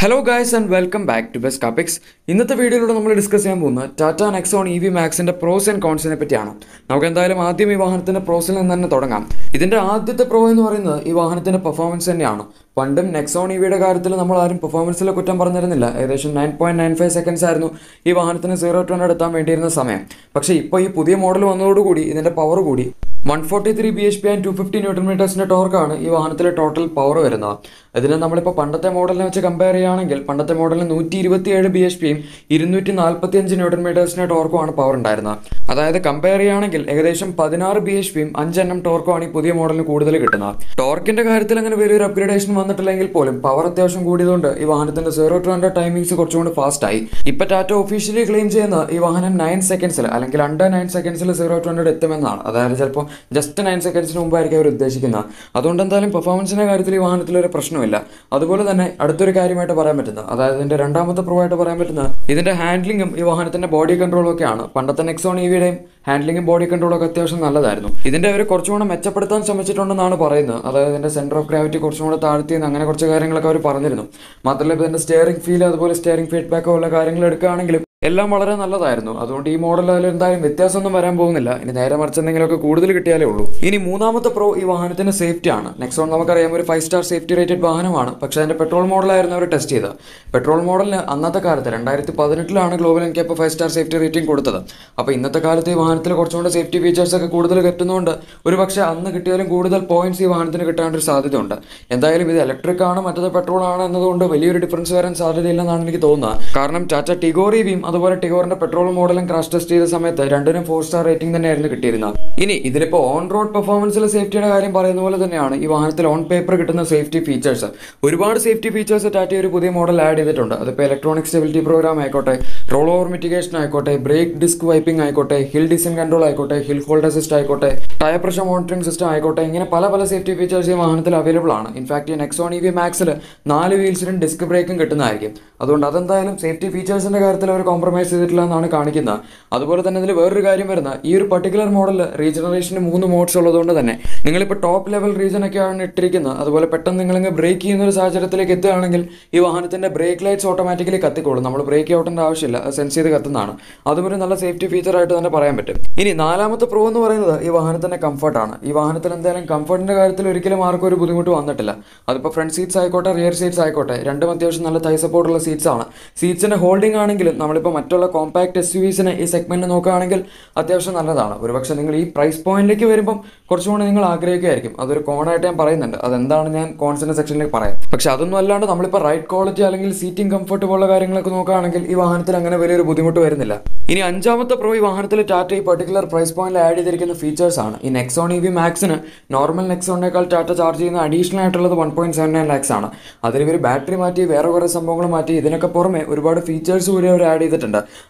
Hello guys and welcome back to best കാപ്പിക്സ് ഇന്നത്തെ വീഡിയോയിലൂടെ നമ്മൾ ഡിസ്കസ് ചെയ്യാൻ പോകുന്നത് ടാറ്റ നെക്സോൺ ഇ വി മാക്സിന്റെ പ്രോസ് ആൻഡ് കോൺസിനെ പറ്റിയാണ്. നമുക്ക് എന്തായാലും ആദ്യം ഈ വാഹനത്തിന്റെ പ്രോസിൽ നിന്ന് തന്നെ തുടങ്ങാം. ഇതിന്റെ ആദ്യത്തെ പ്രോ എന്ന് പറയുന്നത് ഈ വാഹനത്തിന്റെ പെർഫോമൻസ് തന്നെയാണ്. പണ്ടും നെക്സോൺ ഇവിയുടെ കാര്യത്തിൽ നമ്മൾ ആരും പെർഫോമൻസിലെ കുറ്റം പറഞ്ഞിരുന്നില്ല. ഏകദേശം nine point nine five seconds ആയിരുന്നു ഈ വാഹനത്തിന് സീറോ ടു ഹൺഡ്രഡ് എത്താൻ വേണ്ടിയിരുന്ന സമയം. പക്ഷേ ഇപ്പോൾ ഈ പുതിയ മോഡൽ വന്നതോടുകൂടി ഇതിന്റെ പവർ കൂടി. One forty three B H P and two fifty newton മീറ്റേഴ്സിന്റെ ടോർക്കാണ് ഈ വാഹനത്തിലെ ടോട്ടൽ പവർ വരുന്നത്. ഇതിന് നമ്മളിപ്പോൾ പണ്ടത്തെ മോഡലിനെ വെച്ച് കമ്പയർ ചെയ്യുകയാണെങ്കിൽ പണ്ടത്തെ മോഡലിന് നൂറ്റി ഇരുപത്തി ഏഴ് ബി എച്ച് പിയും ഇരുന്നൂറ്റി നാൽപ്പത്തി അഞ്ച് ന്യൂട്ടൺ മീറ്റേഴ്സിന്റെ ടോർക്കുമാണ് പവർ ഉണ്ടായിരുന്നത്. അതായത് കമ്പയർ ചെയ്യുകയാണെങ്കിൽ ഏകദേശം പതിനാറ് ബി എച്ച് പിയും അഞ്ചെണ്ണം ടോർക്കുമാണ് ഈ പുതിയ മോഡലിന് കൂടുതൽ കിട്ടുന്നത്. ടോർക്കിന്റെ കാര്യത്തിൽ അങ്ങനെ വലിയൊരു അപ്ഗ്രേഡേഷൻ വന്നിട്ടില്ലെങ്കിൽ പോലും പവർ അത്യാവശ്യം കൂടിയതുകൊണ്ട് ഈ വാഹനത്തിന്റെ സീറോ ടു ഹൺഡ്രഡ് ടൈമിംഗ്സ് കുറച്ചുകൂടി ഫാസ്റ്റ് ആയി. ഇപ്പൊ ടാറ്റ ഒഫീഷ്യലി ക്ലെയിം ചെയ്യുന്ന ഈ വാഹനം നയൻ സെക്കൻഡ്സിൽ അല്ലെങ്കിൽ അണ്ടർ നയൻ സെക്കൻഡ്സിൽ സീറോ ടു ഹൺഡ്രഡ് എത്തുമെന്നാണ്. അതായത് ചിലപ്പോൾ ജസ്റ്റ് നയൻ സെക്കൻഡ്സിന് മുമ്പായിരിക്കും അവർ ഉദ്ദേശിക്കുന്നത്. അതുകൊണ്ട് എന്തായാലും പെർഫോമൻസിന്റെ കാര്യത്തിൽ ഈ വാഹനത്തിൽ ഒരു പ്രശ്നമില്ല അതുപോലെ തന്നെ അടുത്തൊരു കാര്യമായിട്ട് പറയാൻ പറ്റുന്നത്. അതായത് ഇതിന്റെ രണ്ടാമത്തെ പ്രൂവായിട്ട് പറയാൻ പറ്റുന്നത് ഇതിന്റെ ഹാൻഡ്ലിങ്ങും ഈ വാഹനത്തിന്റെ ബോഡി കൺട്രോളും ഒക്കെയാണ്. പണ്ടത്തെ നെക്സോൺ ഇവിയുടെയും ഹാൻഡ്ലിങ്ങും ബോഡി കൺട്രോളും ഒക്കെ അത്യാവശ്യം നല്ലതായിരുന്നു. ഇതിന്റെ അവർ കുറച്ചുകൂടെ മെച്ചപ്പെടുത്താൻ ശ്രമിച്ചിട്ടുണ്ടെന്നാണ് പറയുന്നത്. അതായത് ഇതിന്റെ സെന്റർ ഓഫ് ഗ്രാവിറ്റി കുറച്ചും കൂടെ താഴ്ത്തിയെന്ന് അങ്ങനെ കുറച്ച് കാര്യങ്ങളൊക്കെ അവർ പറഞ്ഞിരുന്നു. മാത്രമല്ല ഇതിന്റെ സ്റ്റിയറിംഗ് ഫീൽ അതുപോലെ സ്റ്റിയറിംഗ് ഫീഡ്ബാക്ക് ഉള്ള കാര്യങ്ങൾ എടുക്കുകയാണെങ്കിലും എല്ലാം വളരെ നല്ലതായിരുന്നു. അതുകൊണ്ട് ഈ മോഡലിൽ എന്തായാലും വ്യത്യാസമൊന്നും വരാൻ പോകുന്നില്ല. ഇനി നേരെ മറിച്ച് എന്തെങ്കിലുമൊക്കെ കൂടുതൽ കിട്ടിയാലേ ഉള്ളൂ. ഇനി മൂന്നാമത്തെ പ്രോ ഈ വാഹനത്തിന് സേഫ്റ്റി ആണ്. നെക്സോൺ നമുക്കറിയാം ഒരു ഫൈവ് സ്റ്റാർ സേഫ്റ്റി റേറ്റഡ് വാഹനമാണ്. പക്ഷേ അതിന്റെ പെട്രോൾ മോഡലായിരുന്നു അവർ ടെസ്റ്റ് ചെയ്തത്. പെട്രോൾ മോഡലിന് അന്നത്തെ കാലത്ത് രണ്ടായിരത്തി പതിനെട്ടിലാണ് ഗ്ലോബൽ എനിക്ക് അപ്പോൾ ഫൈവ് സ്റ്റാർ സേഫ്റ്റി റേറ്റിംഗ് കൊടുത്തത്. അപ്പോൾ ഇന്നത്തെ കാലത്ത് ഈ വാഹനത്തിൽ കുറച്ചുകൂടെ സേഫ്റ്റി ഫീച്ചേഴ്സ് ഒക്കെ കൂടുതൽ കിട്ടുന്നതുകൊണ്ട് ഒരു പക്ഷേ അന്ന് കിട്ടിയാലും കൂടുതൽ പോയിന്റ്സ് ഈ വാഹനത്തിന് കിട്ടാനൊരു സാധ്യതയുണ്ട്. എന്തായാലും ഇത് ഇലക്ട്രിക് ആണ് മറ്റത് പെട്രോൾ ആണ് എന്നതുകൊണ്ട് വലിയൊരു ഡിഫറൻസ് വരാൻ സാധ്യതയില്ലെന്നാണ് എനിക്ക് തോന്നുന്നത്. കാരണം ടാറ്റ ടിഗോറിയും അതുപോലെ ടിഗോറിന്റെ പെട്രോൾ മോഡലും ക്രാഷ് ടെസ്റ്റ് ചെയ്ത സമയത്ത് രണ്ടിനും ഫോർ സ്റ്റാർ റേറ്റിംഗ് തന്നെയായിരുന്നു കിട്ടിയിരുന്നത്. ഇനി ഇതിലിപ്പോൾ ഓൺ റോഡ് പെർഫോമൻസിലെ സേഫ്റ്റിയുടെ കാര്യം പറയുന്ന പോലെ തന്നെയാണ് ഈ വാഹനത്തിൽ ഓൺ പേപ്പർ കിട്ടുന്ന സേഫ്റ്റി ഫീച്ചേഴ്സ് ഒരുപാട് സേഫ്റ്റി ഫീച്ചേഴ്സ് ടാറ്റ ഒരു പുതിയ മോഡൽ ആഡ് ചെയ്തിട്ടുണ്ട്. അതിപ്പോൾ ഇലക്ട്രോണിക് സ്റ്റെബിലിറ്റി പ്രോഗ്രാം ആയിക്കോട്ടെ റോൾ ഓവർ മിറ്റിഗേഷൻ ആയിക്കോട്ടെ ബ്രേക്ക് ഡിസ്ക് വൈപ്പിംഗ് ആയിക്കോട്ടെ ഹിൽ ഡിസിൻ കൺട്രോൾ ആയിക്കോട്ടെ ഹിൽ ഹോൾഡ് അസിസ്റ്റ് ആയിക്കോട്ടെ ടയർ പ്രഷർ മോണിറ്ററിംഗ് സിസ്റ്റം ആയിക്കോട്ടെ ഇങ്ങനെ പല പല സേഫ്റ്റി ഫീച്ചേഴ്സ് ഈ വാഹനത്തിൽ അവൈലബിൾ ആണ്. ഇൻഫാക്ട് ഈ നെക്സോൺ ഇ വി മാക്സിൽ നാല് വീൽസിനും ഡിസ്ക് ബ്രേക്കും കിട്ടുന്നതായിരിക്കും. അതുകൊണ്ട് അതെന്തായാലും സേഫ്റ്റി ഫീച്ചേഴ്സിന്റെ കാര്യത്തിൽ അവർ കോംപ്രമൈസ് ചെയ്തിട്ടില്ല എന്നാണ് കാണിക്കുന്നത് അതുപോലെ തന്നെ ഇതിൽ വേറൊരു കാര്യം വരുന്ന. ഈ ഒരു പർട്ടിക്കുലർ മോഡലിൽ റീജനറേഷന് മൂന്ന് മോഡ്സ് ഉള്ളതുകൊണ്ട് തന്നെ നിങ്ങളിപ്പോൾ ടോപ്പ് ലെവൽ റീജൻ ഒക്കെയാണ് ഇട്ടിരിക്കുന്നത് അതുപോലെ പെട്ടെന്ന് നിങ്ങളിങ്ങ് ബ്രേക്ക് ചെയ്യുന്ന ഒരു സാഹചര്യത്തിലേക്ക് എത്തുകയാണെങ്കിൽ ഈ വാഹനത്തിന്റെ ബ്രേക്ക് ലൈറ്റ്സ് ഓട്ടോമാറ്റിക്കലി കത്തിക്കോളും. നമ്മൾ ബ്രേക്ക് ഔട്ടേണ്ട ആവശ്യമില്ല. സെൻസ് ചെയ്ത് കത്തുന്നതാണ്. അതും ഒരു നല്ല സേഫ്റ്റി ഫീച്ചർ ആയിട്ട് തന്നെ പറയാൻ പറ്റും. ഇനി നാലാമത്തെ പ്രോ എന്ന് പറയുന്നത് ഈ വാഹനത്തിന്റെ കംഫർട്ടാണ് ഈ വാഹനത്തിൽ എന്തായാലും കംഫർട്ടിന്റെ കാര്യത്തിൽ ഒരിക്കലും ആർക്കും ഒരു ബുദ്ധിമുട്ട് വന്നിട്ടില്ല. അതിപ്പോൾ ഫ്രണ്ട് സീറ്റ്സ് ആയിക്കോട്ടെ റിയർ സീറ്റ്സ് ആയിക്കോട്ടെ. രണ്ടും അത്യാവശ്യം നല്ല തൈ സപ്പോർട്ടുള്ള സീറ്റ്സ് ആണ്. സീറ്റ്സിന്റെ ഹോൾഡിംഗ് ആണെങ്കിലും നമ്മളിപ്പോൾ മറ്റുള്ള കോമ്പാക്ട് എസ് യു വിസിനെ ഈ സെഗ്മെന്റ് നോക്കുകയാണെങ്കിൽ അത്യാവശ്യം നല്ലതാണ്. ഒരുപക്ഷെ നിങ്ങൾ ഈ പ്രൈസ് പോയിന്റിലേക്ക് വരുമ്പം കുറച്ചുകൂടി നിങ്ങൾ ആഗ്രഹിക്കുകയായിരിക്കും. അതൊരു കോണായിട്ട് ഞാൻ പറയുന്നുണ്ട്. അതെന്താണ് ഞാൻ കോൺസിന്റെ സെക്ഷനിലേക്ക് പറയാം. പക്ഷെ അതൊന്നും അല്ലാണ്ട് നമ്മളിപ്പോൾ റൈഡ് ക്വാളിറ്റി അല്ലെങ്കിൽ സീറ്റിംഗ് കംഫർട്ട് പോലുള്ള കാര്യങ്ങളൊക്കെ നോക്കുകയാണെങ്കിൽ ഈ വാഹനത്തിൽ അങ്ങനെ വലിയൊരു ബുദ്ധിമുട്ട് വരുന്നില്ല. ഇനി അഞ്ചാമത്തെ പ്രോ ഈ വാഹനത്തിൽ ടാറ്റ ഈ പർട്ടിക്കുലർ പ്രൈസ് പോയിന്റിൽ ആഡ് ചെയ്തിരിക്കുന്ന ഫീച്ചേഴ്സ് ആണ്. ഈ നെക്സോൺ ഇ വി മാക്സിന് നോർമൽ നെക്സോണിനേക്കാൾ ടാറ്റ ചാർജ് ചെയ്യുന്ന അഡീഷണൽ ആയിട്ടുള്ളത് one point seven nine lakhs ആണ്. അതിൽ ഇവർ ബാറ്ററി മാറ്റി വേറെ കുറേ സംഭവങ്ങൾ മാറ്റി ഇതിനൊക്കെ പുറമെ ഒരുപാട് ഫീച്ചേഴ്സ് കൂടി അവർ ആഡ് ചെയ്തിട്ടുണ്ട്.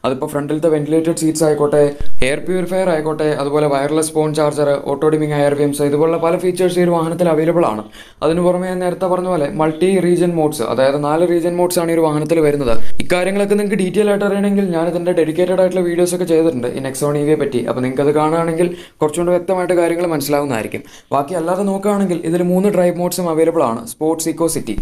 അതിപ്പോൾ ഫ്രണ്ടിലത്തെ വെന്റിലേറ്റഡ് സീറ്റ്സ് ആയിക്കോട്ടെ എയർ പ്യൂരിഫയർ ആയിക്കോട്ടെ അതുപോലെ wireless phone charger auto dimming IRVMs ഇതുപോലുള്ള പല ഫീച്ചേഴ്സ് ഈ ഒരു വാഹനത്തിൽ അവൈലബിൾ ആണ്. അതിന് പുറമെ ഞാൻ നേരത്തെ പറഞ്ഞ പോലെ മൾട്ടി റീജൻ മോഡ്സ് അതായത് നാല് റീജൻ മോഡ്സ് ആണ് ഈ ഒരു വാഹനത്തിൽ വരുന്നത്. ഇക്കാര്യങ്ങളൊക്കെ നിങ്ങൾക്ക് ഡീറ്റെയിൽ ആയിട്ട് അറിയണമെങ്കിൽ ഞാൻ ഇതിന്റെ ഡെഡിക്കേറ്റഡ് ആയിട്ടുള്ള വീഡിയോസ് ഒക്കെ ചെയ്തിട്ടുണ്ട്. ഈ നെക്സോൺ ഇവിയെ പറ്റി. അപ്പോൾ നിങ്ങൾക്ക് അത് കാണുകയാണെങ്കിൽ കുറച്ചുകൂടി വ്യക്തമായിട്ട് കാര്യങ്ങൾ മനസ്സിലാവുന്നതായിരിക്കും. ബാക്കി അല്ലാതെ നോക്കുകയാണെങ്കിൽ ഇതിൽ മൂന്ന് ഡ്രൈവ് മോഡ്സും അവൈലബിൾ ആണ്. സ്പോർട്സ് ഇക്കോ സിറ്റി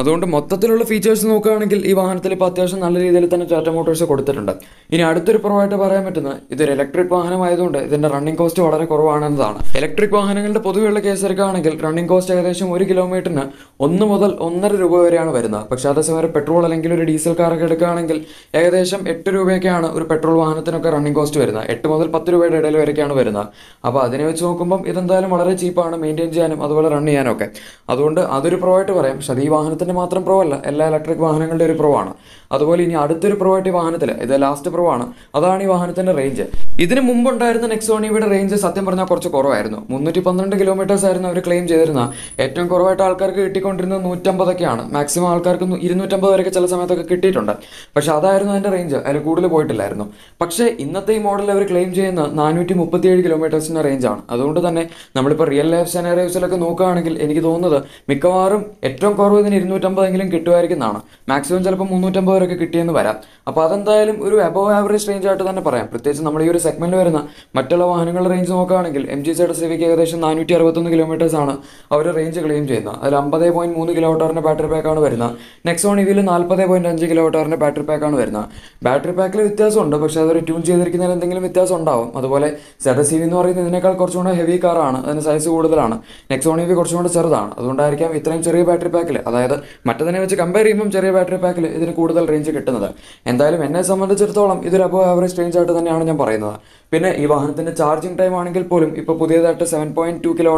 അതുകൊണ്ട് മൊത്തത്തിലുള്ള ഫീച്ചേഴ്സ് നോക്കുകയാണെങ്കിൽ ഈ വാഹനത്തിൽ ഇപ്പോൾ അത്യാവശ്യം നല്ല രീതിയിൽ തന്നെ ടാറ്റ മോട്ടോഴ്സ് കൊടുത്തിട്ടുണ്ട്. ഇനി അടുത്തൊരു പ്രൊവായിട്ട് പറയാൻ പറ്റുന്നത് ഇതൊരു ഇലക്ട്രിക് വാഹനമായതുകൊണ്ട് ഇതിന്റെ റണ്ണിംഗ് കോസ്റ്റ് വളരെ കുറവാണെന്നതാണ്. ഇലക്ട്രിക് വാഹനങ്ങളുടെ പൊതുവെയുള്ള കേസ് എടുക്കുകയാണെങ്കിൽ റണ്ണിംഗ് കോസ്റ്റ് ഏകദേശം ഒരു കിലോമീറ്ററിന് ഒന്ന് മുതൽ ഒന്നര രൂപ വരെയാണ് വരുന്നത്. പക്ഷേ അതേസമയം പെട്രോൾ അല്ലെങ്കിൽ ഒരു ഡീസൽ കാറൊക്കെ എടുക്കുകയാണെങ്കിൽ ഏകദേശം എട്ട് രൂപയൊക്കെയാണ് ഒരു പെട്രോൾ വാഹനത്തിനൊക്കെ റണ്ണിംഗ് കോസ്റ്റ് വരുന്നത്. എട്ട് മുതൽ പത്ത് രൂപയുടെ ഇടയിൽ വരെയൊക്കെയാണ് വരുന്നത്. അപ്പോൾ അതിനെ വെച്ച് നോക്കുമ്പം ഇതെന്തായാലും വളരെ ചീപ്പാണ് മെയിന്റെയിൻ ചെയ്യാനും അതുപോലെ റൺ ചെയ്യാനും ഒക്കെ. അതുകൊണ്ട് അതൊരു പ്രൊവായിട്ട് പറയാം. പക്ഷേ അത് ഈ വാഹനത്തിന്റെ മാത്രം പ്രോ അല്ല എല്ലാ ഇലക്ട്രിക് വാഹനങ്ങളുടെ ഒരു പ്രോ ആണ്. അതുപോലെ ഇനി അടുത്തൊരു പ്രോ ആയിട്ട് വാഹനത്തിൽ ഇത് ലാസ്റ്റ് പ്രോ ആണ്. അതാണ് ഈ വാഹനത്തിന്റെ റേഞ്ച് ഇതിന് മുമ്പുണ്ടായിരുന്ന നെക്സോണിയുടെ റേഞ്ച് സത്യം പറഞ്ഞാൽ കുറച്ച് കുറവായിരുന്നു. മുന്നൂറ്റി പന്ത്രണ്ട് കിലോമീറ്റേഴ്സ് ആയിരുന്നു അവർ ക്ലെയിം ചെയ്തിരുന്ന. ഏറ്റവും കുറവായിട്ട് ആൾക്കാർക്ക് കിട്ടിക്കൊണ്ടിരുന്നത് നൂറ്റമ്പതൊക്കെയാണ്. മാക്സിമം ആൾക്കാർക്ക് ഇരുന്നൂറ്റമ്പത് വരെയൊക്കെ ചില സമയത്തൊക്കെ കിട്ടിയിട്ടുണ്ട്. പക്ഷേ അതായിരുന്നു അതിന്റെ റേഞ്ച് അതിൽ കൂടുതൽ പോയിട്ടില്ലായിരുന്നു. പക്ഷേ ഇന്നത്തെ ഈ മോഡൽ അവർ ക്ലെയിം ചെയ്യുന്ന നാനൂറ്റി മുപ്പത്തിയേഴ് റേഞ്ച് റേഞ്ചാണ് അതുകൊണ്ട് തന്നെ നമ്മളിപ്പോൾ റിയൽ ലൈഫ് സെനാരിയോസിലൊക്കെ നോക്കുകയാണെങ്കിൽ എനിക്ക് തോന്നുന്നത് മിക്കവാറും ഏറ്റവും കുറവ് ഇതിന് ഇരുന്നൂറ്റി ഇരുന്നൂറ്റമ്പതെങ്കിലും കിട്ടുമായിരിക്കുന്നതാണ്. മാക്സിമം ചിലപ്പോൾ മുന്നൂറ്റമ്പത് വരെയൊക്കെ കിട്ടിയെന്ന് വരാം. അപ്പോൾ അതെന്തായാലും ഒരു അബോവ് ആവറേജ് റേഞ്ച് ആയിട്ട് തന്നെ പറയാം. പ്രത്യേകിച്ച് നമ്മൾ ഈ ഒരു സെഗ്മെന്റിൽ വരുന്ന മറ്റുള്ള വാഹനങ്ങളുടെ റേഞ്ച് നോക്കുകയാണെങ്കിൽ എം ജി സൈഡ് സിവിക്ക് ഏകദേശം നാനൂറ്റി അറുപത്തൊന്ന് കിലോമീറ്റേഴ്സാണ് അവർ റേഞ്ച് ക്ലെയിം ചെയ്യുന്നത്. അതിൽ അമ്പത് പോയിന്റ് മൂന്ന് കിലോ ബാറ്ററി പാക്കാണ് വരുന്നത്. നെക്സോൺ ഇവിയിൽ നാൽപ്പത് പോയിന്റ് അഞ്ച് കിലോ ബാറ്ററി പാക്കാണ് വരുന്നത്. ബാറ്ററി പാക്കിൽ വ്യത്യാസമുണ്ട്. പക്ഷേ അതൊരു ട്യൂൺ ചെയ്തിരിക്കുന്നതിൽ എന്തെങ്കിലും വ്യത്യാസം ഉണ്ടാവും. അതുപോലെ സെഡ് സി വി എന്ന് പറയുന്നത് ഇതിനേക്കാൾ കുറച്ചുകൂടെ ഹെവി കാറാണ് അതിന് സൈസ് കൂടുതലാണ്. നെക്സോൺ ഇവി കുറച്ചും കൂടെ ചെറുതാണ്. അതുകൊണ്ടായിരിക്കാം ഇത്രയും ചെറിയ ബാറ്ററി പാക്കിൽ അതായത് മറ്റതിനെ വെച്ച് കമ്പയർ ചെയ്യുമ്പോൾ ചെറിയ ബാറ്ററി പാക്കിൽ ഇതിന് കൂടുതൽ റേഞ്ച് കിട്ടുന്നത്. എന്തായാലും എന്നെ സംബന്ധിച്ചിടത്തോളം ഇതൊരു അബോ ആവറേജ് റേഞ്ച് ആയിട്ട് തന്നെയാണ് ഞാൻ പറയുന്നത്. പിന്നെ ഈ വാഹനത്തിന്റെ ചാർജിങ് ടൈം ആണെങ്കിൽ പോലും ഇപ്പോൾ പുതിയതായിട്ട് seven point two kilo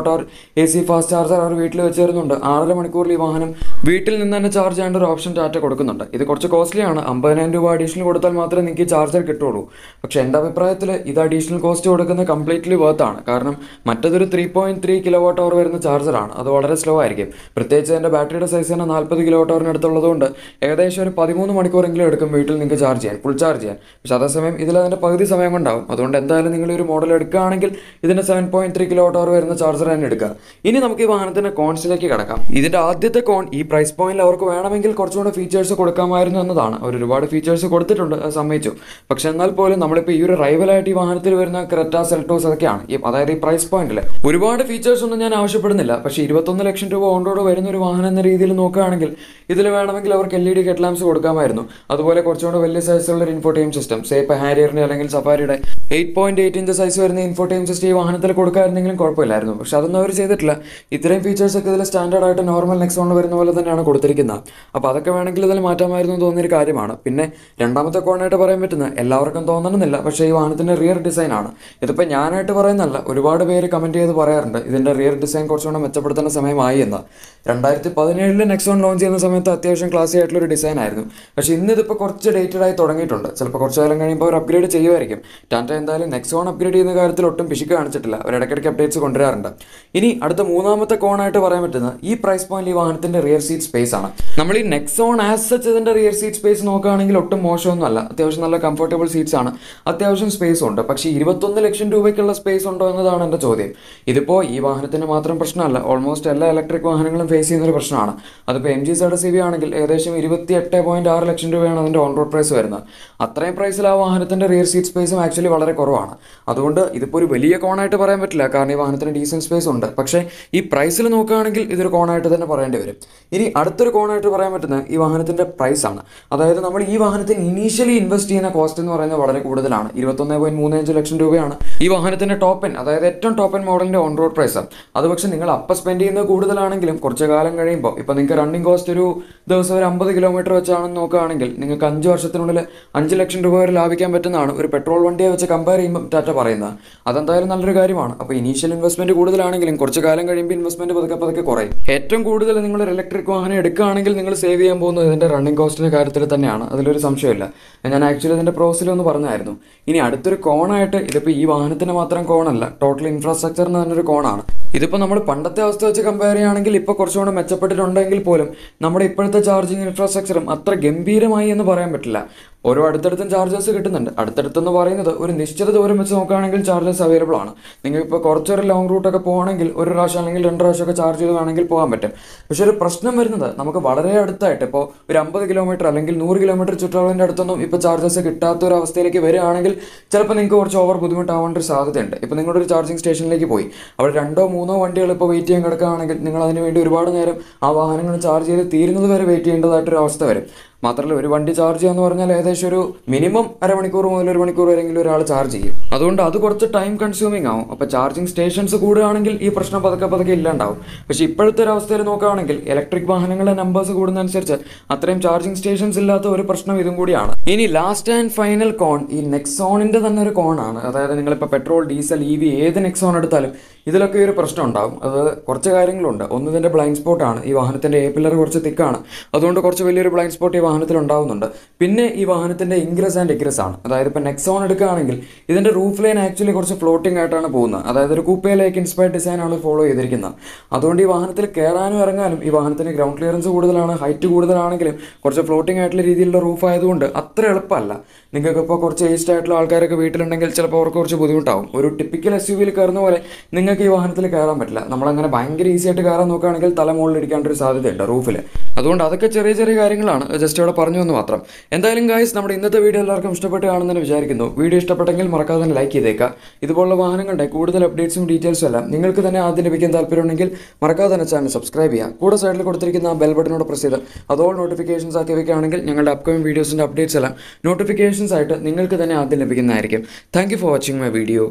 A C fast charger അവർ വീട്ടിൽ വെച്ച് തരുന്നുണ്ട് ആറര മണിക്കൂറിൽ ഈ വാഹനം വീട്ടിൽ നിന്ന് തന്നെ ചാർജ് ചെയ്യേണ്ട ഒരു ഓപ്ഷൻ ഡാറ്റ കൊടുക്കുന്നുണ്ട്. ഇത് കുറച്ച് കോസ്റ്റ്ലിയാണ് അമ്പതിനായിരം രൂപ അഡീഷണൽ കൊടുത്താൽ മാത്രമേ നിങ്ങൾക്ക് ചാർജർ കിട്ടുള്ളൂ. പക്ഷെ എന്റെ അഭിപ്രായത്തിൽ ഇത് അഡീഷണൽ കോസ്റ്റ് കൊടുക്കുന്ന കംപ്ലീറ്റ്ലി വർത്ത് ആണ്. കാരണം മറ്റതൊരു ത്രീ പോയിന്റ് ത്രീ കിലോ അവർ വരുന്ന ചാർജറാണ് അത് വളരെ സ്ലോ ആയിരിക്കും. പ്രത്യേകിച്ച് എന്റെ ബാറ്ററിയുടെ സൈസ് തന്നെ നാൽപ്പത് കിലോ വാട്ട് അവറിന് അടുത്തുള്ളതുകൊണ്ട് ഏകദേശം ഒരു പതിമൂന്ന് മണിക്കൂറെങ്കിലും എടുക്കും വീട്ടിൽ നിങ്ങൾക്ക് ചാർജ് ചെയ്യാൻ ഫുൾ ചാർജ് ചെയ്യാൻ. പക്ഷെ അതേസമയം ഇതിൽ അതിന്റെ പകുതി സമയം കൊണ്ടാവും. അതുകൊണ്ട് എന്തായാലും നിങ്ങൾ ഒരു മോഡൽ എടുക്കുകയാണെങ്കിൽ ഇതിന്റെ സെവൻ പോയിന്റ് ത്രീ കിലോ ടവർ വരുന്ന ചാർജർ തന്നെ എടുക്കുക. ഇനി നമുക്ക് ഈ വാഹനത്തിന്റെ കോൺസിലേക്ക് കിടക്കാം. ഇതിന്റെ ആദ്യത്തെ കോൺ ഈ പ്രൈസ് പോയിന്റിൽ അവർക്ക് വേണമെങ്കിൽ കുറച്ചുകൂടെ ഫീച്ചേഴ്സ് കൊടുക്കാമായിരുന്നു എന്നതാണ്. അവർ ഒരുപാട് ഫീച്ചേഴ്സ് കൊടുത്തിട്ടുണ്ട് സമ്മതിച്ചു. പക്ഷെ എന്നാൽ പോലും നമ്മളിപ്പോൾ ഈ ഒരു റൈവലായിട്ട് ഈ വാഹനത്തിൽ വരുന്ന ക്രെറ്റ സെൽട്ടോസ് അതൊക്കെയാണ്. അതായത് ഈ പ്രൈസ് പോയിന്റിൽ ഒരുപാട് ഫീച്ചേഴ്സ് ഒന്നും ഞാൻ ആവശ്യപ്പെടുന്നില്ല. പക്ഷേ ഇരുപത്തൊന്ന് ലക്ഷം രൂപ ഓൺറോഡ് വരുന്ന ഒരു വാഹനം എന്ന രീതിയിൽ നോക്കുകയാണെങ്കിൽ ഇതിൽ വേണമെങ്കിൽ അവർക്ക് എൽ ഇ ഡി കെറ്റ്ലാംസ് കൊടുക്കാമായിരുന്നു. അതുപോലെ കുറച്ചുകൂടെ വലിയ സൈസുള്ള ഒരു ഇൻഫോർട്ടൈം സിസ്റ്റം സേഫ് ഇപ്പോൾ ഹാരിയറിന്റെ അല്ലെങ്കിൽ സഫാരിയുടെ eight point eight inch size വരുന്ന ഇൻഫോർട്ടൈം സിസ്റ്റം ഈ വാഹനത്തിൽ കൊടുക്കാമായിരുന്നെങ്കിലും കുഴപ്പമില്ലായിരുന്നു. പക്ഷെ അതൊന്നും അവർ ചെയ്തിട്ടില്ല. ഇത്രയും ഫീച്ചേഴ്സ് ഒക്കെ ഇതിൽ സ്റ്റാൻഡേർഡ് ആയിട്ട് നോർമൽ നെക്സോണിൽ വരുന്ന പോലെ തന്നെയാണ് കൊടുത്തിരിക്കുന്നത്. അപ്പോൾ അതൊക്കെ വേണമെങ്കിൽ ഇതിൽ മാറ്റാമായിരുന്നു തോന്നിയൊരു കാര്യമാണ്. പിന്നെ രണ്ടാമത്തെ കോണായിട്ട് പറയാൻ പറ്റുന്ന എല്ലാവർക്കും തോന്നണമെന്നില്ല. പക്ഷേ ഈ വാഹനത്തിന്റെ റിയർ ഡിസൈനാണ് ഇതിപ്പോൾ ഞാനായിട്ട് പറയുന്നല്ല ഒരുപാട് പേര് കമന്റ് ചെയ്ത് പറയാറുണ്ട് ഇതിന്റെ റിയർ ഡിസൈൻ കുറച്ചുകൂടെ മെച്ചപ്പെടുത്തേണ്ട സമയമായി എന്ന്. രണ്ടായിരത്തി പതിനേഴിൽ നെക്സോൺ ലോഞ്ച് ചെയ്യുന്ന സമയത്ത് അത്യാവശ്യം ക്ലാസ് ആയിട്ടുള്ള ഒരു ഡിസൈൻ ആയിരുന്നു. പക്ഷേ ഇന്നിതിപ്പോൾ കുറച്ച് ഡേറ്റഡ് ആയി തുടങ്ങിയിട്ടുണ്ട്. ചിലപ്പോൾ കുറച്ച് കാലം കഴിയുമ്പോൾ അവർ അപ്ഗ്രേഡ് ചെയ്യുമായിരിക്കും. ടാറ്റ എന്തായാലും നെക്സോൺ അപ്ഗ്രേഡ് ചെയ്യുന്ന കാര്യത്തിൽ ഒട്ടും പിശുക്ക് കാണിച്ചിട്ടില്ല. അവർ ഇടയ്ക്കിടയ്ക്ക് അപ്ഡേറ്റ്സ് കൊണ്ടുവരാറുണ്ട്. ഇനി അടുത്ത മൂന്നാമത്തെ കോണായിട്ട് പറയാൻ പറ്റുന്ന ഈ പ്രൈസ് പോയിന്റ് ഈ വാഹനത്തിന്റെ റിയർ സീറ്റ് സ്പേസ് ആണ്. നമ്മൾ ഈ നെക്സോൺ ആസ് സച്ച് ഇതിന്റെ റിയർ സീറ്റ് സ്പേസ് നോക്കുകയാണെങ്കിൽ ഒട്ടും മോശമൊന്നും അല്ല അത്യാവശ്യം നല്ല കംഫർട്ടബിൾ സീറ്റ്സ് ആണ്. അത്യാവശ്യം സ്പേസ് ഉണ്ട്. പക്ഷേ ഇരുപത്തൊന്ന് ലക്ഷം രൂപയ്ക്കുള്ള സ്പേസ് ഉണ്ടോ എന്നതാണ് എന്റെ ചോദ്യം. ഇതിപ്പോൾ ഈ വാഹനത്തിന് മാത്രം പ്രശ്നമല്ല. ഓൾമോസ്റ്റ് എല്ലാ ഇലക്ട്രിക് വാഹനങ്ങളും ഫേസ് ചെയ്യുന്ന ഒരു പ്രശ്നമാണ്. അതിപ്പോൾ എം ജി സൈഡ് സി വി ആണെങ്കിൽ ഏകദേശം ഇരുപത്തി എട്ട് പോയിന്റ് ആറ് ലക്ഷം രൂപയാണ് അതിന്റെ ഓൺ റോഡ് പ്രൈസ് വരുന്നത്. അത്രയും പ്രൈസിൽ ആ വാഹനത്തിന്റെ റിയർ സീറ്റ് സ്പേസും ആക്ച്വലി വളരെ കുറവാണ്. അതുകൊണ്ട് ഇതിപ്പോൾ ഒരു വലിയ കോണായിട്ട് പറയാൻ പറ്റില്ല. കാരണം ഈ വാഹനത്തിന് ഡീസന്റ് സ്പേസ് ഉണ്ട്. പക്ഷേ ഈ പ്രൈസിൽ നോക്കുകയാണെങ്കിൽ ഇതൊരു കോണായിട്ട് തന്നെ പറയേണ്ടി വരും. ഇനി അടുത്തൊരു കോണായിട്ട് പറയാൻ പറ്റുന്ന ഈ വാഹനത്തിന്റെ പ്രൈസാണ് അതായത് നമ്മൾ ഈ വാഹനത്തിൽ ഇനീഷ്യലി ഇൻവെസ്റ്റ് ചെയ്യുന്ന കോസ്റ്റ് എന്ന് പറയുന്നത് വളരെ കൂടുതലാണ്. ഇരുപത്തൊന്ന് പോയിന്റ് മൂന്ന് അഞ്ച് ലക്ഷം രൂപയാണ് ഈ വാഹനത്തിന്റെ ടോപ്പൻ അതായത് ഏറ്റവും ടോപ്പൻ മോഡലിന്റെ ഓൺ റോഡ് പ്രൈസ് അത് പക്ഷേ നിങ്ങൾ അപ്പം സ്പെൻഡ് ചെയ്യുന്നത് കൂടുതലാണെങ്കിലും കുറച്ച് കാലം കഴിയുമ്പോൾ ഇപ്പോൾ നിങ്ങൾക്ക് റണ്ണിങ് കോസ്റ്റ് ഒരു ദിവസം ഒരു അമ്പത് കിലോമീറ്റർ വെച്ചാണെന്ന് നോക്കുകയാണെങ്കിൽ നിങ്ങൾക്ക് അഞ്ച് വർഷത്തിനുള്ളിൽ അഞ്ച് ലക്ഷം രൂപ വരെ ലാഭിക്കാൻ പറ്റുന്നതാണ്. ഒരു പെട്രോൾ വണ്ടിയെ വെച്ച് കമ്പയർ ചെയ്യുമ്പോൾ ടാറ്റ പറയുന്നത് അതെന്തായാലും നല്ലൊരു കാര്യമാണ്. അപ്പോൾ ഇനീഷ്യൽ ഇൻവെസ്റ്റ്മെന്റ് കൂടുതലാണെങ്കിലും കുറച്ച് കാലം കഴിയുമ്പോൾ ഇൻവെസ്റ്റ്മെന്റ് പതുക്കെ പതുക്കെ കുറയും. ഏറ്റവും കൂടുതൽ നിങ്ങൾ ഒരു ഇലക്ട്രിക് വാഹനം എടുക്കുകയാണെങ്കിൽ നിങ്ങൾ സേവ് ചെയ്യാൻ പോകുന്നത് ഇതിന്റെ റണ്ണിങ് കോസ്റ്റിന്റെ കാര്യത്തിൽ തന്നെയാണ്. അതിലൊരു സംശയമില്ല ഞാൻ ആക്ച്വലി ഇതിന്റെ പ്രോസിൽ ഒന്ന് പറഞ്ഞായിരുന്നു. ഇനി അടുത്തൊരു കോണായിട്ട് ഇതിപ്പോൾ ഈ വാഹനത്തിന് മാത്രം കോണല്ല ടോട്ടൽ ഇൻഫ്രാസ്ട്രക്ചറിന് തന്നെ ഒരു കോണാണ്. ഇതിപ്പോൾ നമ്മൾ പണ്ടത്തെ അവസ്ഥ വെച്ച് കമ്പയർ ചെയ്യുകയാണെങ്കിൽ ഇപ്പോൾ കുറച്ചുകൂടെ മെച്ചപ്പെട്ടിട്ടുണ്ടെങ്കിൽ പോലും നമ്മുടെ ഇപ്പോഴത്തെ ചാർജിങ് ഇൻഫ്രാസ്ട്രക്ചറും അത്ര ഗംഭീരമായി എന്ന് പറയാൻ പറ്റില്ല. ഓരോ അടുത്തടുത്തും ചാർജേഴ്സ് കിട്ടുന്നുണ്ട്. അടുത്തടുത്തെന്ന് പറയുന്നത് ഒരു നിശ്ചിത ദൂരം വെച്ച് നോക്കുകയാണെങ്കിൽ ചാർജസ് അവൈലബിൾ ആണ്. നിങ്ങൾക്ക് ഇപ്പോൾ കുറച്ചൊരു ലോങ് റൂട്ടൊക്കെ പോകണമെങ്കിൽ ഒരു പ്രാവശ്യം അല്ലെങ്കിൽ രണ്ട് പ്രാവശ്യമൊക്കെ ചാർജ് ചെയ്ത് വേണമെങ്കിൽ പോകാൻ പറ്റും. പക്ഷേ ഒരു പ്രശ്നം വരുന്നത് നമുക്ക് വളരെ അടുത്തായിട്ട് ഇപ്പോൾ ഒരു അമ്പത് കിലോമീറ്റർ അല്ലെങ്കിൽ നൂറ് കിലോമീറ്റർ ചുറ്റളവിന്റെ അടുത്തൊന്നും ഇപ്പോൾ ചാർജസ് കിട്ടാത്ത ഒരു അവസ്ഥയിലേക്ക് വരികയാണെങ്കിൽ ചിലപ്പോൾ നിങ്ങൾക്ക് കുറച്ച് ഓവർ ബുദ്ധിമുട്ടാവേണ്ട ഒരു സാധ്യതയുണ്ട്. ഇപ്പോൾ നിങ്ങളുടെ ഒരു ചാർജിങ് സ്റ്റേഷനിലേക്ക് പോയി. അവിടെ രണ്ടോ മൂന്നോ വണ്ടികൾ ഇപ്പോൾ വെയിറ്റ് ചെയ്യാൻ കിടക്കുകയാണെങ്കിൽ നിങ്ങൾ അതിന് വേണ്ടി ഒരുപാട് നേരം ആ വാഹനങ്ങൾ ചാർജ് ചെയ്ത് തീരുന്നത് വരെ വെയിറ്റ് ചെയ്യേണ്ടതായിട്ടൊരു അവസ്ഥ വരും. മാത്രമല്ല ഒരു വണ്ടി ചാർജ് ചെയ്യാന്ന് പറഞ്ഞാൽ ഏകദേശം ഒരു മിനിമം അരമണിക്കൂർ മുതൽ ഒരു മണിക്കൂർ വരെങ്കിലും ഒരാൾ ചാർജ് ചെയ്യും. അതുകൊണ്ട് അത് കുറച്ച് ടൈം കൺസ്യൂമിങ് ആവും. അപ്പോൾ ചാർജിങ് സ്റ്റേഷൻസ് കൂടുകയാണെങ്കിൽ ഈ പ്രശ്നം പതുക്കെ പതുക്കെ ഇല്ലാണ്ടാവും. പക്ഷേ ഇപ്പോഴത്തെ ഒരു അവസ്ഥയിൽ നോക്കുകയാണെങ്കിൽ ഇലക്ട്രിക് വാഹനങ്ങളുടെ നമ്പേഴ്സ് കൂടുന്നതനുസരിച്ച് അത്രയും ചാർജിങ് സ്റ്റേഷൻസ് ഇല്ലാത്ത ഒരു പ്രശ്നം ഇതും കൂടിയാണ്. ഇനി ലാസ്റ്റ് ആൻഡ് ഫൈനൽ കോൺ ഈ നെക്സോണിന്റെ തന്നെ ഒരു കോണാണ് അതായത് നിങ്ങളിപ്പോൾ പെട്രോൾ ഡീസൽ ഇ വി ഏത് നെക്സോൺ എടുത്താലും ഇതിലൊക്കെ ഒരു പ്രശ്നം ഉണ്ടാകും അത് കുറച്ച് കാര്യങ്ങളുണ്ട്. ഒന്ന് ഇതിന്റെ ബ്ലൈൻഡ് സ്പോട്ടാണ് ഈ വാഹനത്തിന്റെ എ പില്ലർ കുറച്ച് തിക്കാണ്. അതുകൊണ്ട് കുറച്ച് വലിയൊരു ബ്ലൈൻഡ് സ്പോട്ട് ഈ വാഹനത്തിൽ ഉണ്ടാകുന്നുണ്ട് പിന്നെ ഈ വാഹനത്തിന്റെ ഇൻഗ്രസ് ആൻഡ് എഗ്രസ് ആണ്. അതായത് ഇപ്പോൾ നെക്സോൺ എടുക്കുകയാണെങ്കിൽ ഇതിന്റെ റൂഫ് ലൈൻ ആക്ച്വലി കുറച്ച് ഫ്ലോട്ടിംഗ് ആയിട്ടാണ് പോകുന്നത്. അതായത് ഒരു കൂപ്പയിലേക്ക് ഇൻസ്പയർഡ് ഡിസൈനാണ് ഫോളോ ചെയ്തിരിക്കുന്നത്. അതുകൊണ്ട് ഈ വാഹനത്തിൽ കയറാനും ഇറങ്ങാനും ഈ വാഹനത്തിന് ഗ്രൗണ്ട് ക്ലിയറൻസ് കൂടുതലാണ് ഹൈറ്റ് കൂടുതലാണെങ്കിലും കുറച്ച് ഫ്ലോട്ടിംഗ് ആയിട്ടുള്ള രീതിയിലുള്ള റൂഫ് ആയതുകൊണ്ട് അത്ര എളുപ്പമല്ല. നിങ്ങൾക്ക് ഇപ്പോൾ കുറച്ച് ഏജ്ഡ് ആയിട്ടുള്ള ആൾക്കാരൊക്കെ വീട്ടിലുണ്ടെങ്കിൽ ചിലപ്പോൾ അവർക്ക് കുറച്ച് ബുദ്ധിമുട്ടാവും. ഒരു ടിപ്പിക്കൽ എസ് യു വിയിൽ കയറുന്ന പോലെ നിങ്ങൾക്ക് നിങ്ങൾക്ക് ഈ വാഹനത്തിൽ കയറാൻ പറ്റില്ല. നമ്മളങ്ങനെ ഭയങ്കര ഈസി ആയിട്ട് കയറാൻ നോക്കുകയാണെങ്കിൽ തല മുകളിൽ ഇടിക്കാണ്ടൊരു സാധ്യതയുണ്ട് റൂഫിൽ അതുകൊണ്ട് അതൊക്കെ ചെറിയ ചെറിയ കാര്യങ്ങളാണ്. ജസ്റ്റ് ഇവിടെ പറഞ്ഞു എന്ന് മാത്രം. എന്തായാലും ഗായ്സ് നമ്മുടെ ഇന്നത്തെ വീഡിയോ എല്ലാവർക്കും ഇഷ്ടപ്പെട്ട് കാണുന്നതിന് വിചാരിക്കുന്നു. വീഡിയോ ഇഷ്ടപ്പെട്ടെങ്കിൽ മറക്കാതെ തന്നെ ലൈക്ക് ചെയ്തേക്കുക. ഇതുപോലുള്ള വാഹനങ്ങളുടെ കൂടുതൽ അപ്ഡേറ്റ്സും ഡീറ്റെയിൽസും എല്ലാം നിങ്ങൾക്ക് തന്നെ ആദ്യം ലഭിക്കാൻ താല്പര്യമുണ്ടെങ്കിൽ മറക്കാതെ തന്നെ ചാനൽ സബ്സ്ക്രൈബ് ചെയ്യുക. കൂടെ സൈഡിൽ കൊടുത്തിരിക്കുന്ന ബെൽ ബട്ടനോട് പ്രസ് ചെയ്ത് അതോൾ നോട്ടിഫിക്കേഷൻസ് ആക്കി വയ്ക്കുകയാണെങ്കിൽ ഞങ്ങളുടെ അപ്കമിംഗ് വീഡിയോസിന്റെ അപ്ഡേറ്റ്സ് എല്ലാം നോട്ടിഫിക്കേഷൻസ് ആയിട്ട് നിങ്ങൾക്ക് തന്നെ ആദ്യം ലഭിക്കുന്നതായിരിക്കും. Thank for watching my video